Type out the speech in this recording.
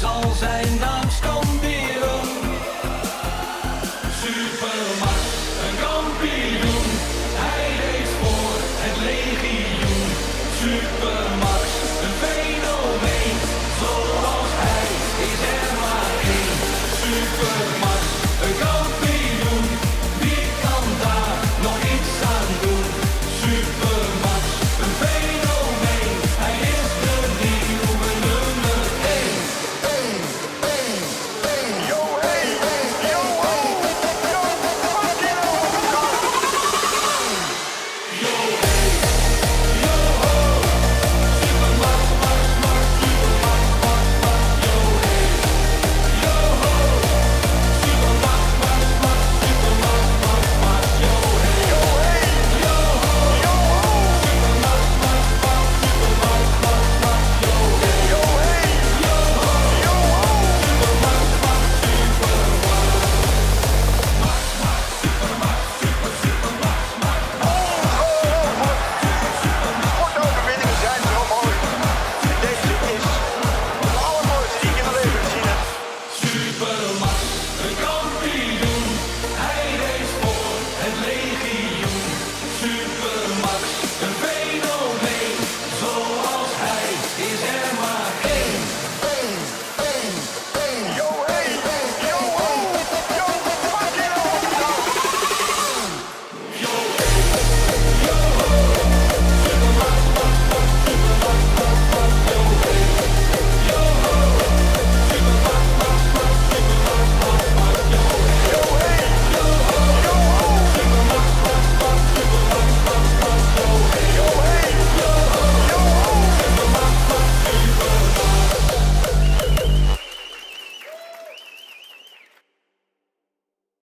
zal zijn naam scanderen. Supermax, een kampioen, hij leeft voor het legioen. Supermax, een fenomeen, zoals hij is er maar één. Supermax, een kampioen.